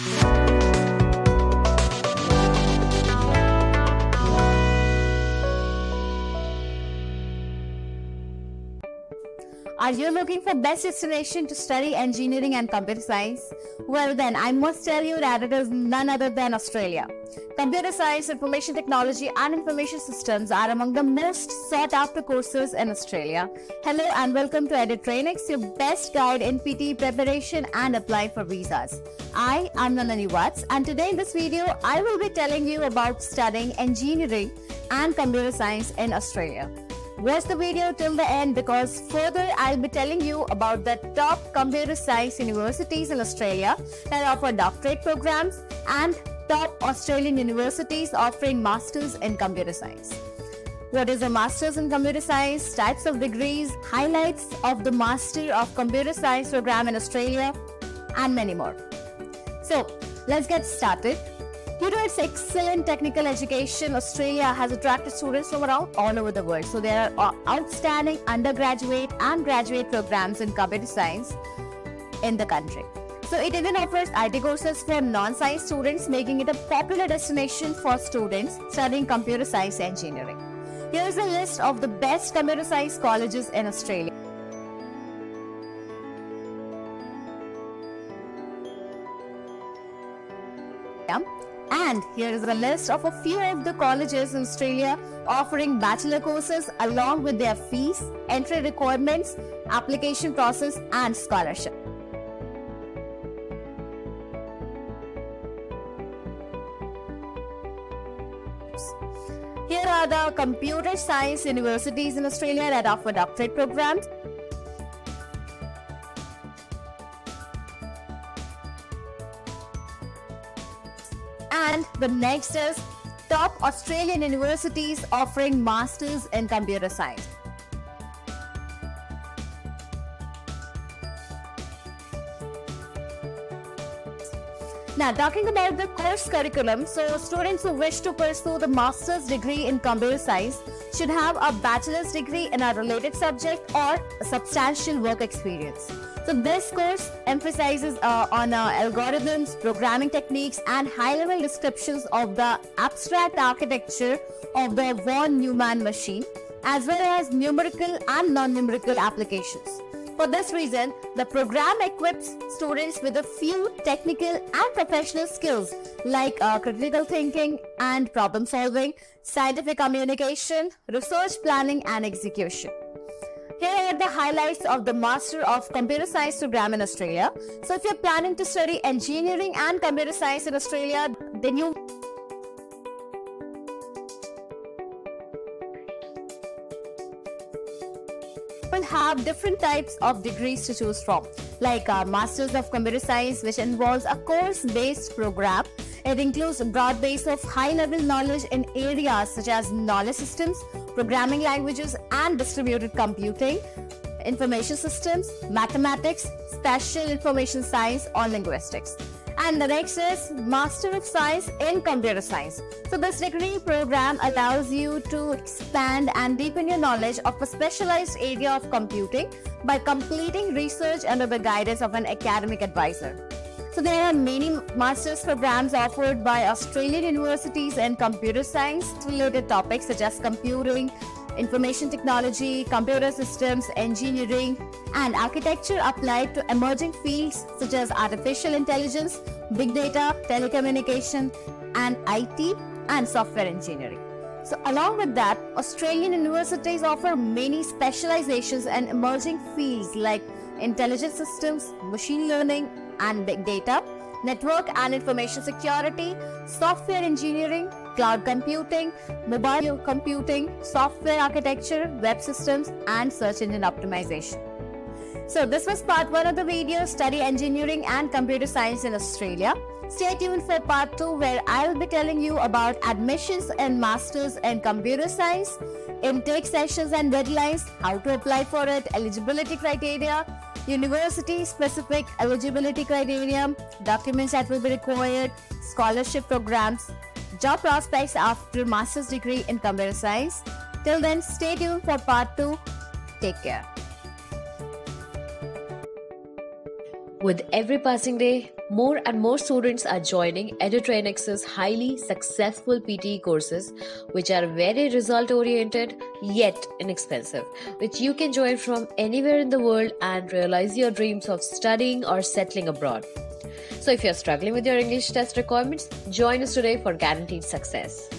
Thank you. Are you looking for best destination to study engineering and computer science? Well then, I must tell you that it is none other than Australia. Computer science, information technology and information systems are among the most sought after courses in Australia. Hello and welcome to Edutrainex, your best guide in PTE preparation and applying for visas. I am Nandini Watts and today in this video, I will be telling you about studying engineering and computer science in Australia. Watch the video till the end because further I'll be telling you about the top computer science universities in Australia that offer doctorate programs and top Australian universities offering masters in computer science. What is a master's in computer science, types of degrees, highlights of the Master of Computer Science program in Australia, and many more. So, let's get started. Due to its excellent technical education, Australia has attracted students from around all over the world. So there are outstanding undergraduate and graduate programs in computer science in the country. So it even offers IT courses for non-science students, making it a popular destination for students studying computer science engineering. Here's a list of the best computer science colleges in Australia. And here is a list of a few of the colleges in Australia offering bachelor courses along with their fees, entry requirements, application process and scholarship. Here are the computer science universities in Australia that offer doctorate programs. And the next is top Australian universities offering masters in computer science. Now, talking about the course curriculum, so students who wish to pursue the master's degree in computer science should have a bachelor's degree in a related subject or substantial work experience. So this course emphasizes uh, on uh, algorithms, programming techniques, and high-level descriptions of the abstract architecture of the von Neumann machine, as well as numerical and non-numerical applications. For this reason, the program equips students with a few technical and professional skills like uh, critical thinking and problem solving, scientific communication, research planning and execution. Here are the highlights of the Master of Computer Science program in Australia. So if you're planning to study engineering and computer science in Australia, then you will have different types of degrees to choose from like uh, masters of computer science which involves a course based program it includes a broad base of high level knowledge in areas such as knowledge systems programming languages and distributed computing information systems mathematics spatial information science or linguistics and the next is Master of Science in Computer Science. So this degree program allows you to expand and deepen your knowledge of a specialized area of computing by completing research under the guidance of an academic advisor. So there are many master's programs offered by Australian universities in computer science related topics such as computing, information technology, computer systems, engineering, and architecture applied to emerging fields such as artificial intelligence, big data, telecommunication, and IT and software engineering. So along with that, Australian universities offer many specializations and emerging fields like intelligent systems, machine learning, and big data, network and information security, software engineering, cloud computing, mobile computing, software architecture, web systems, and search engine optimization. So this was part 1 of the video, Study Engineering and Computer Science in Australia. Stay tuned for part 2 where I will be telling you about admissions and masters in computer science, intake sessions and deadlines, how to apply for it, eligibility criteria, university specific eligibility criteria, documents that will be required, scholarship programs, job prospects after master's degree in computer science. Till then, stay tuned for part 2. Take care. With every passing day, More and more students are joining Edutrainex's highly successful PTE courses, which are very result oriented yet inexpensive, which you can join from anywhere in the world and realize your dreams of studying or settling abroad. So, if you're struggling with your English test requirements, join us today for guaranteed success.